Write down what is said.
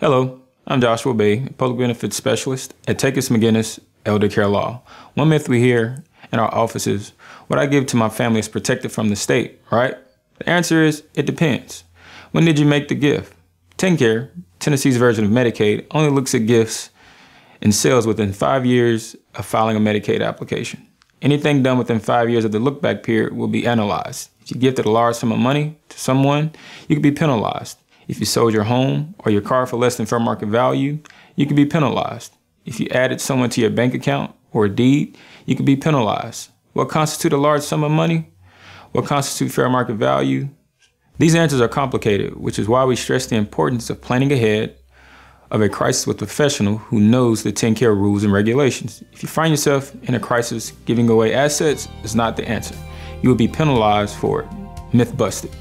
Hello, I'm Joshua Bey, Public Benefits Specialist at Takacs McGinnis Elder Care Law. One myth we hear in our offices, what I give to my family is protected from the state, right? The answer is, it depends. When did you make the gift? TennCare, Tennessee's version of Medicaid, only looks at gifts and sales within five years of filing a Medicaid application. Anything done within five years of the look-back period will be analyzed. If you gifted a large sum of money to someone, you could be penalized. If you sold your home or your car for less than fair market value, you could be penalized. If you added someone to your bank account or deed, you could be penalized. What constitutes a large sum of money? What constitutes fair market value? These answers are complicated, which is why we stress the importance of planning ahead of a crisis with a professional who knows the TennCare rules and regulations. If you find yourself in a crisis, giving away assets is not the answer. You will be penalized for it. Myth busted.